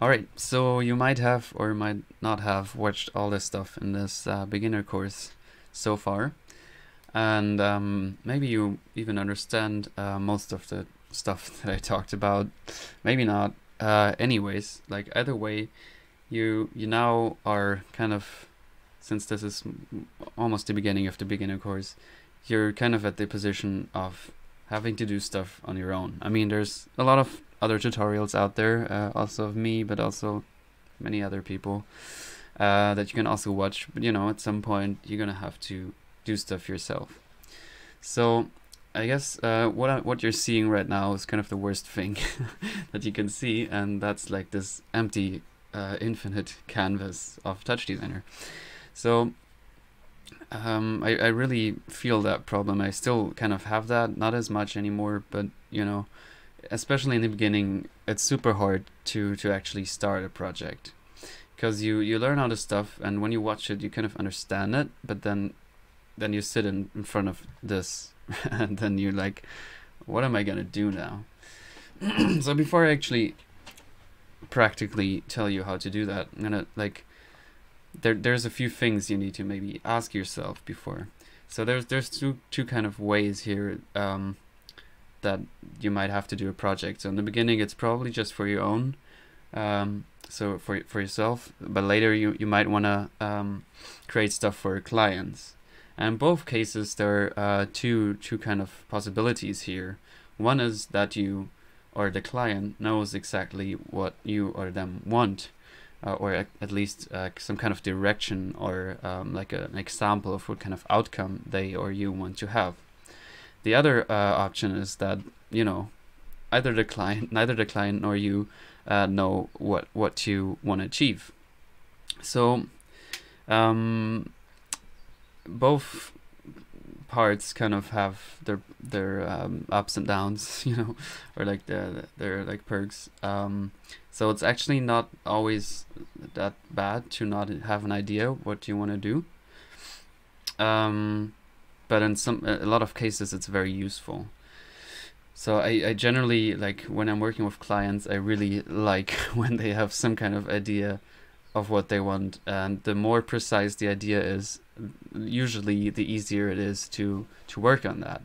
Alright, so you might have or might not have watched all this stuff in this uh, beginner course so far. And um, maybe you even understand uh, most of the stuff that I talked about. Maybe not. Uh, anyways, like either way, you you now are kind of, since this is almost the beginning of the beginner course, you're kind of at the position of having to do stuff on your own. I mean, there's a lot of other tutorials out there, uh, also of me, but also many other people uh, that you can also watch. But you know, at some point, you're gonna have to do stuff yourself. So I guess uh, what I, what you're seeing right now is kind of the worst thing that you can see, and that's like this empty, uh, infinite canvas of TouchDesigner. So um, I, I really feel that problem. I still kind of have that, not as much anymore, but you know, especially in the beginning, it's super hard to to actually start a project because you you learn all this stuff, and when you watch it, you kind of understand it, but then then you sit in, in front of this, and then you're like, what am I gonna do now? so before I actually practically tell you how to do that, I'm gonna like there there's a few things you need to maybe ask yourself before. So there's there's two two kind of ways here um, that you might have to do a project. So in the beginning, it's probably just for your own, um, so for for yourself. But later, you you might want to um, create stuff for clients. And in both cases, there are uh, two two kind of possibilities here. One is that you or the client knows exactly what you or them want uh, or at least uh, some kind of direction or um, like a, an example of what kind of outcome they or you want to have. The other uh, option is that you know either the client, neither the client nor you uh, know what what you want to achieve. So um, both parts kind of have their their um, ups and downs, you know, or like the their like perks. Um, so it's actually not always that bad to not have an idea what you want to do. Um, but in some a lot of cases, it's very useful. So I, I generally like when I'm working with clients, I really like when they have some kind of idea of what they want, and the more precise the idea is, usually the easier it is to to work on that.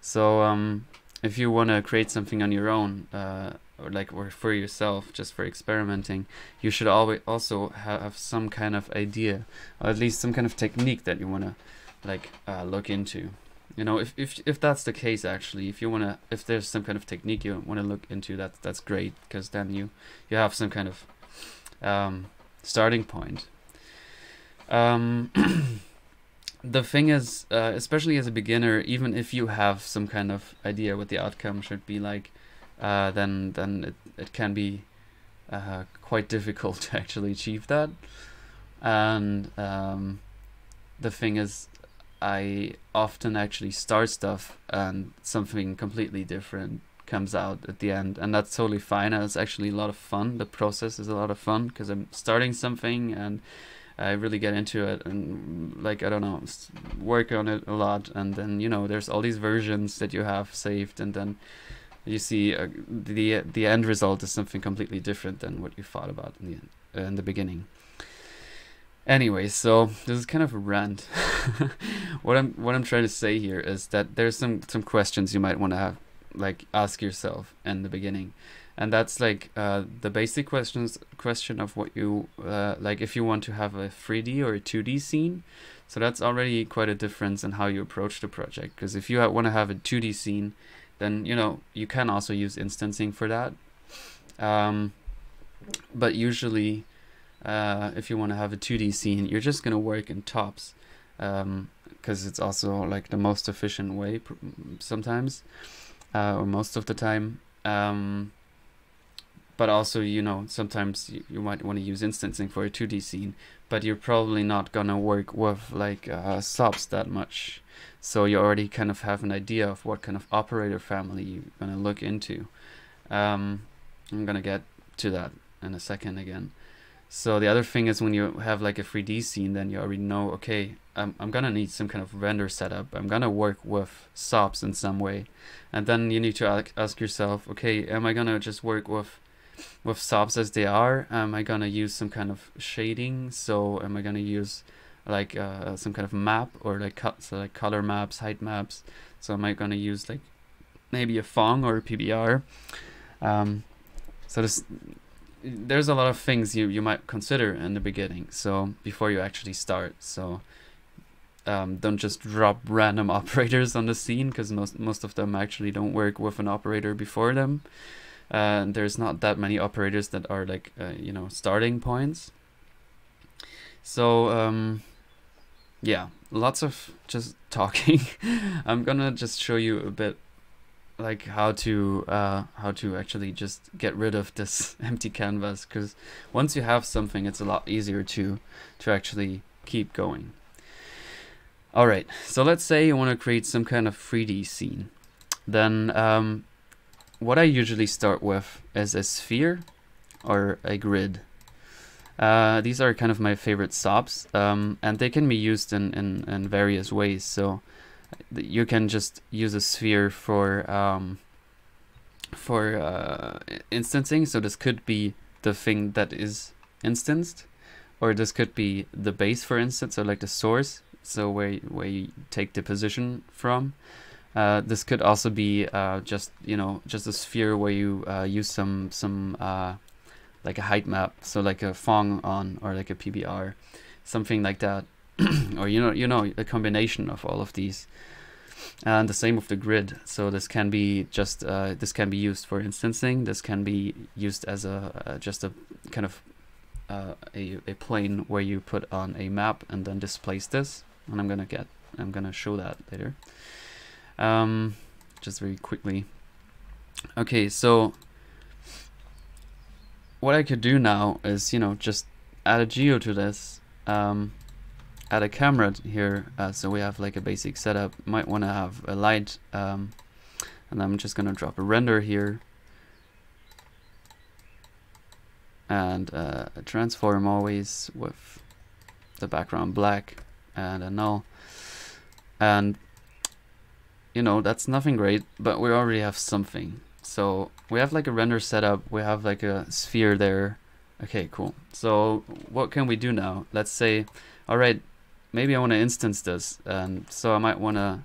So um, if you want to create something on your own, uh, or like or for yourself, just for experimenting, you should always also have some kind of idea, or at least some kind of technique that you want to like uh, look into. You know, if if if that's the case, actually, if you wanna, if there's some kind of technique you want to look into, that that's great because then you you have some kind of um, starting point. Um, the thing is, uh, especially as a beginner, even if you have some kind of idea what the outcome should be like, uh, then then it, it can be uh, quite difficult to actually achieve that. And um, the thing is, I often actually start stuff and something completely different comes out at the end, and that's totally fine. And it's actually a lot of fun. The process is a lot of fun because I'm starting something and I really get into it and like I don't know work on it a lot and then you know there's all these versions that you have saved and then you see uh, the the end result is something completely different than what you thought about in the uh, in the beginning. Anyway, so this is kind of a rant. what I'm what I'm trying to say here is that there's some some questions you might want to have like ask yourself in the beginning. And that's like uh, the basic questions question of what you uh, like if you want to have a 3d or a 2d scene. So that's already quite a difference in how you approach the project. Because if you want to have a 2d scene then you know you can also use instancing for that. Um, but usually uh, if you want to have a 2d scene you're just going to work in tops because um, it's also like the most efficient way sometimes uh, or most of the time um, but also you know sometimes you, you might want to use instancing for a 2d scene but you're probably not gonna work with like uh, SOPs that much. So you already kind of have an idea of what kind of operator family you're gonna look into. Um, I'm gonna get to that in a second again so the other thing is when you have like a 3D scene then you already know okay I'm, I'm gonna need some kind of render setup I'm gonna work with SOPs in some way and then you need to ask yourself okay am I gonna just work with with SOPs as they are, am I gonna use some kind of shading? So am I gonna use like uh, some kind of map or like cut so like color maps, height maps? So am I gonna use like maybe a Phong or a PBR? Um, so this there's a lot of things you you might consider in the beginning. So before you actually start, so. Um, don't just drop random operators on the scene because most most of them actually don't work with an operator before them. Uh, there's not that many operators that are like uh, you know starting points. So um, yeah, lots of just talking. I'm gonna just show you a bit like how to uh, how to actually just get rid of this empty canvas because once you have something it's a lot easier to to actually keep going. Alright so let's say you want to create some kind of 3d scene. Then um, what I usually start with is a sphere or a grid. Uh, these are kind of my favorite SOPs um, and they can be used in, in, in various ways so you can just use a sphere for um, for uh, instancing. So this could be the thing that is instanced, or this could be the base, for instance, so like the source. So where where you take the position from. Uh, this could also be uh, just you know just a sphere where you uh, use some some uh, like a height map, so like a Phong on or like a PBR, something like that. or you know you know a combination of all of these. And the same with the grid. So this can be just uh, this can be used for instancing. This can be used as a uh, just a kind of uh, a, a plane where you put on a map and then displace this. And I'm gonna get I'm gonna show that later. Um, just very quickly. Okay so what I could do now is you know just add a geo to this. Um, add a camera here uh, so we have like a basic setup. Might want to have a light um, and I'm just gonna drop a render here. And uh, transform always with the background black and a null. And you know that's nothing great but we already have something. So we have like a render setup. We have like a sphere there. Okay cool. So what can we do now? Let's say all right maybe I want to instance this, and so I might want to.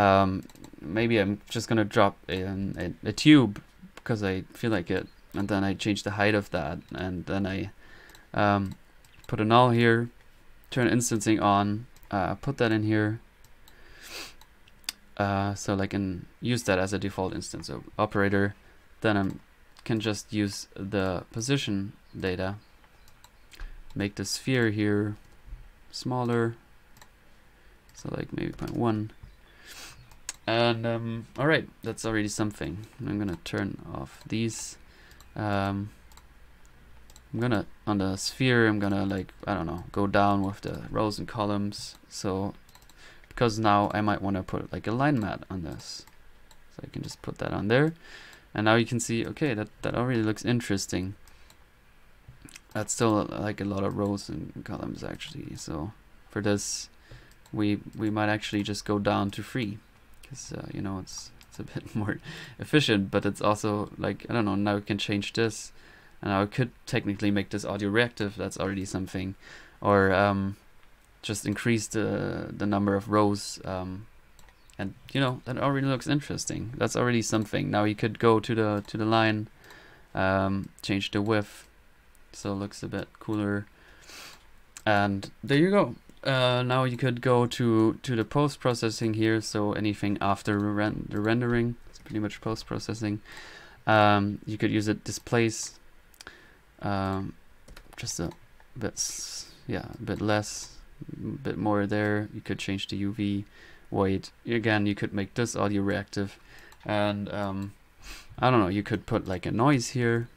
Um, maybe I'm just gonna drop a, a, a tube because I feel like it, and then I change the height of that, and then I um, put a null here, turn instancing on, uh, put that in here. Uh, so I can use that as a default instance of operator. Then I can just use the position data, make the sphere here smaller. So like maybe 0.1. And um, all right, that's already something. I'm gonna turn off these. Um, I'm gonna on the sphere. I'm gonna like I don't know, go down with the rows and columns. So because now I might want to put like a line mat on this, so I can just put that on there. And now you can see, okay, that that already looks interesting that's still like a lot of rows and columns actually. So for this we we might actually just go down to three because uh, you know it's it's a bit more efficient but it's also like I don't know now we can change this. And I could technically make this audio reactive that's already something. Or um, just increase the the number of rows um, and you know that already looks interesting. That's already something. Now you could go to the to the line um, change the width so it looks a bit cooler. And there you go. Uh, now you could go to to the post processing here. So anything after ren the rendering it's pretty much post processing um, you could use it displace um, just a bit yeah a bit less a bit more there. You could change the UV weight. Again you could make this audio reactive. And um, I don't know you could put like a noise here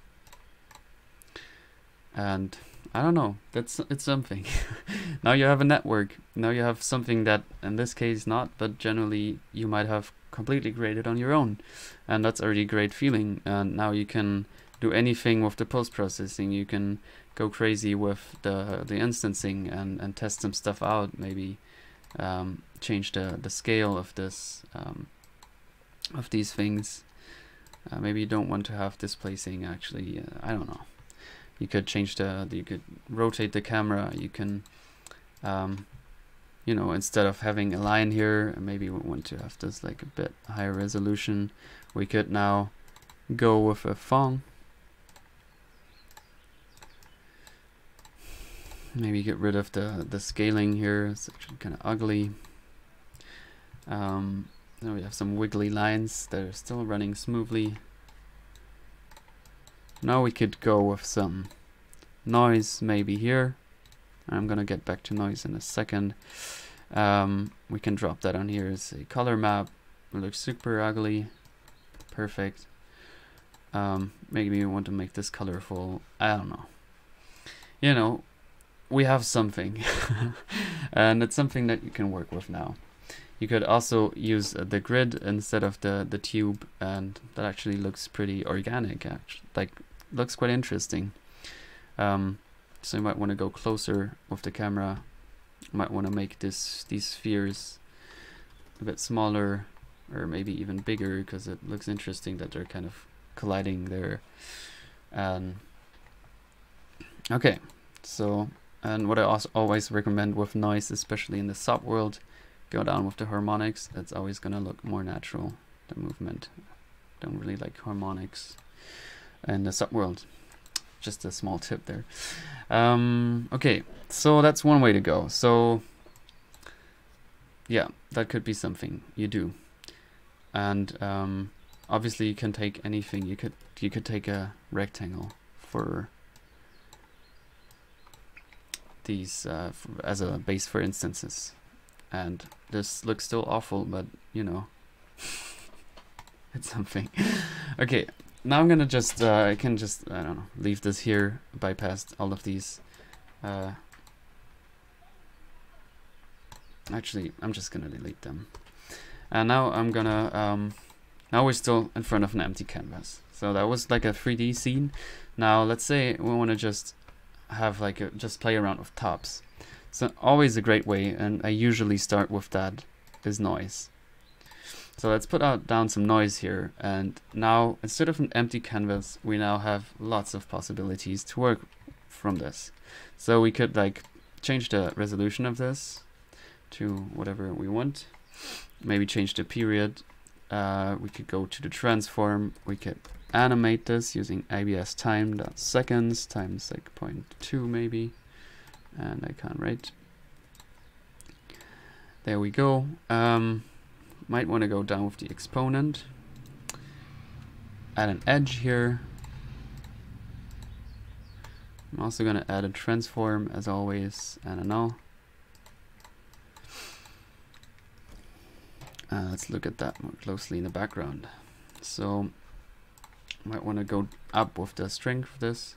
and I don't know. That's it's something. now you have a network. Now you have something that, in this case, not, but generally you might have completely created on your own, and that's already a great feeling. And now you can do anything with the post processing. You can go crazy with the the instancing and and test some stuff out. Maybe um, change the the scale of this um, of these things. Uh, maybe you don't want to have displacing actually, uh, I don't know. You could change the, you could rotate the camera, you can, um, you know, instead of having a line here, maybe we want to have this like a bit higher resolution. We could now go with a Phong. Maybe get rid of the, the scaling here, it's actually kind of ugly. Um, now we have some wiggly lines that are still running smoothly. Now we could go with some noise maybe here. I'm gonna get back to noise in a second. Um, we can drop that on here as a color map. It looks super ugly. Perfect. Um, maybe we want to make this colorful. I don't know. You know, we have something. and it's something that you can work with now. You could also use uh, the grid instead of the, the tube and that actually looks pretty organic, actually. like looks quite interesting. Um, so you might want to go closer with the camera. You might want to make this these spheres a bit smaller or maybe even bigger because it looks interesting that they're kind of colliding there. And okay, so and what I also always recommend with noise, especially in the SOP world, go down with the harmonics. That's always gonna look more natural. The movement. Don't really like harmonics in the SOP world. Just a small tip there. Um, okay, so that's one way to go. So yeah, that could be something you do. And um, obviously you can take anything. You could you could take a rectangle for these uh, as a base for instances and this looks still awful but you know it's something okay now I'm gonna just uh, I can just I don't know leave this here bypass all of these uh, actually I'm just gonna delete them. And now I'm gonna um, now we're still in front of an empty canvas. So that was like a 3d scene. Now let's say we want to just have like a, just play around with tops. So always a great way, and I usually start with that, is noise. So let's put out down some noise here, and now instead of an empty canvas, we now have lots of possibilities to work from this. So we could like change the resolution of this to whatever we want. Maybe change the period. Uh, we could go to the transform. We could animate this using ABS time dot seconds times like 0.2 maybe and I can't write. There we go. Um, might want to go down with the exponent. Add an edge here. I'm also going to add a transform as always and a null. Uh, let's look at that more closely in the background. So might want to go up with the strength of this.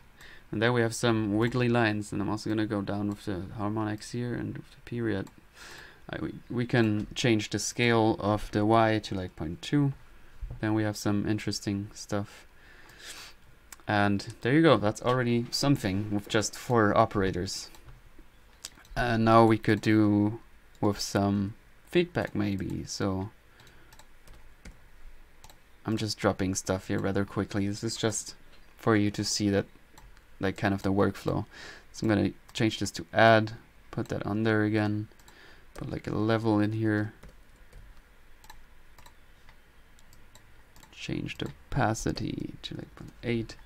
And there we have some wiggly lines, and I'm also going to go down with the harmonics here and with the period. Uh, we, we can change the scale of the Y to like 0.2. Then we have some interesting stuff. And there you go, that's already something with just four operators. And now we could do with some feedback maybe, so I'm just dropping stuff here rather quickly. This is just for you to see that like kind of the workflow. So I'm gonna change this to add, put that on there again, put like a level in here. Change the opacity to like 8.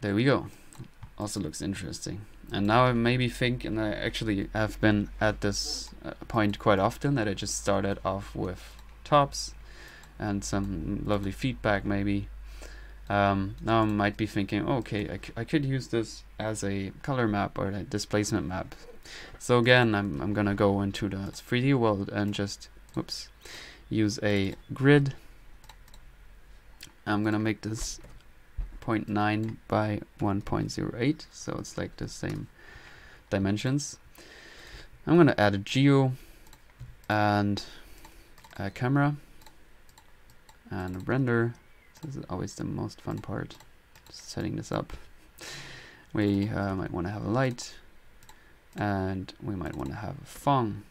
There we go. Also looks interesting. And now I maybe think, and I actually have been at this uh, point quite often, that I just started off with tops and some lovely feedback maybe um, now I might be thinking, okay, I, could use this as a color map or a displacement map. So again, I'm, I'm gonna go into the 3D world and just, whoops, use a grid. I'm gonna make this 0.9 by 1.08, so it's like the same dimensions. I'm gonna add a geo and a camera and render this is always the most fun part, setting this up. We uh, might want to have a light, and we might want to have a Phong,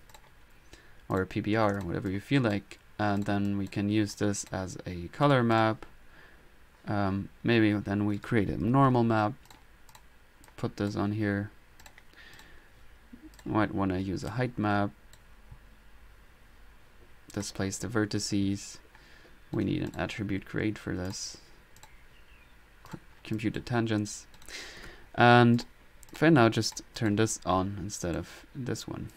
or a PBR, whatever you feel like. and then we can use this as a color map um, maybe then we create a normal map put this on here might want to use a height map displace the vertices we need an attribute create for this. Compute the tangents. And I now just turn this on instead of this one.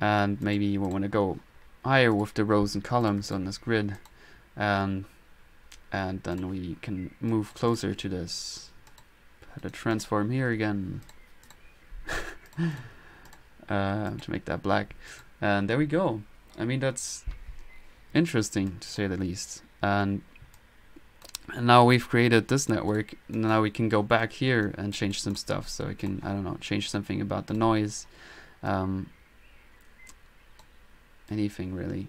And maybe we want to go higher with the rows and columns on this grid. And and then we can move closer to this. Put a transform here again. Uh, to make that black. And there we go. I mean that's interesting to say the least. And and now we've created this network. Now we can go back here and change some stuff. So I can I don't know change something about the noise. Um, anything really.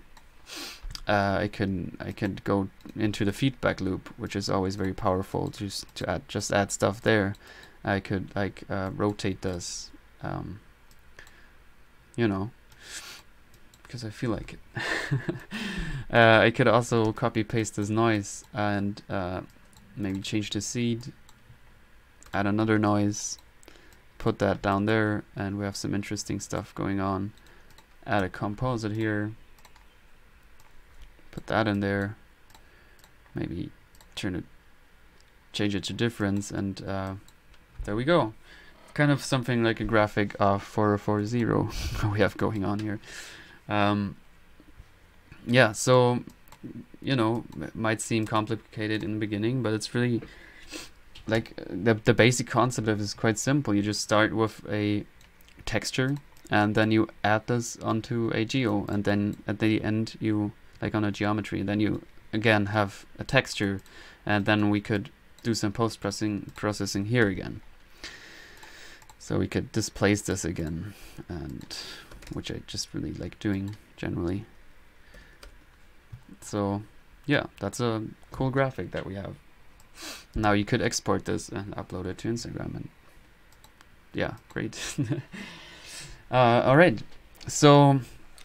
Uh, I can I can go into the feedback loop which is always very powerful just to add just add stuff there. I could like uh, rotate this um, you know because I feel like it. uh, I could also copy paste this noise and uh, maybe change the seed, add another noise, put that down there, and we have some interesting stuff going on. Add a composite here, put that in there, maybe turn it, change it to difference, and uh, there we go. Kind of something like a graphic of 440 we have going on here. Um, yeah, so you know, it might seem complicated in the beginning, but it's really like the the basic concept of it is quite simple. You just start with a texture and then you add this onto a geo and then at the end you like on a geometry and then you again have a texture and then we could do some post processing processing here again so we could displace this again and which I just really like doing generally. So yeah, that's a cool graphic that we have. Now you could export this and upload it to Instagram and yeah, great. uh, all right, so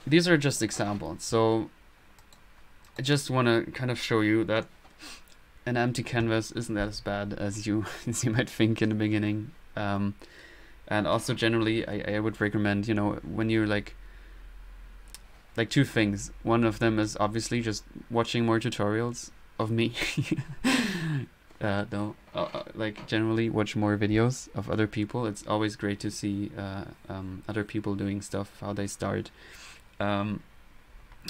these are just examples. So I just want to kind of show you that an empty canvas isn't as bad as you as you might think in the beginning. Um, and also generally I, I would recommend you know when you're like like two things. One of them is obviously just watching more tutorials of me. Uh, no uh, uh, like generally watch more videos of other people. It's always great to see uh, um, other people doing stuff how they start. Um,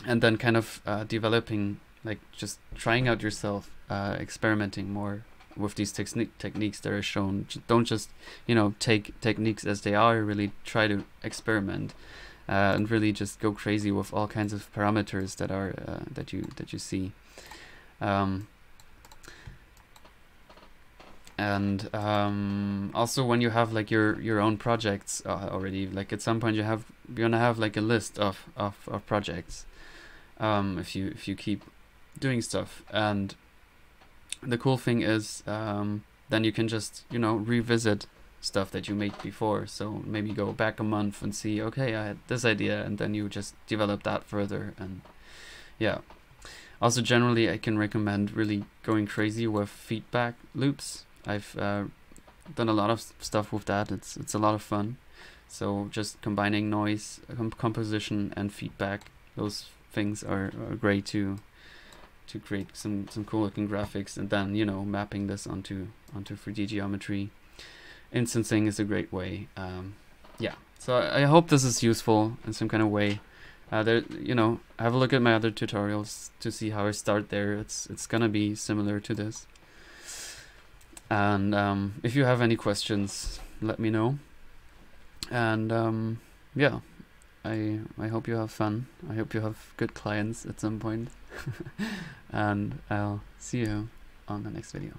and then kind of uh, developing like just trying out yourself uh, experimenting more with these technique techniques that are shown don't just you know take techniques as they are really try to experiment uh, and really just go crazy with all kinds of parameters that are uh, that you that you see. Um, and um, also when you have like your your own projects uh, already like at some point you have you're gonna have like a list of of, of projects um, if you if you keep doing stuff. And the cool thing is um, then you can just you know revisit stuff that you made before. So maybe go back a month and see okay I had this idea and then you just develop that further. And yeah. Also generally I can recommend really going crazy with feedback loops. I've uh, done a lot of stuff with that. It's it's a lot of fun. So just combining noise comp composition and feedback those things are, are great to to create some some cool looking graphics and then you know mapping this onto onto 3D geometry. Instancing is a great way um, yeah. So I, I, hope this is useful in some kind of way. Uh, there you know have a look at my other tutorials to see how I start there. It's it's gonna be similar to this. And um, if you have any questions let me know. And um, yeah. I I hope you have fun. I hope you have good clients at some point and I'll see you on the next video.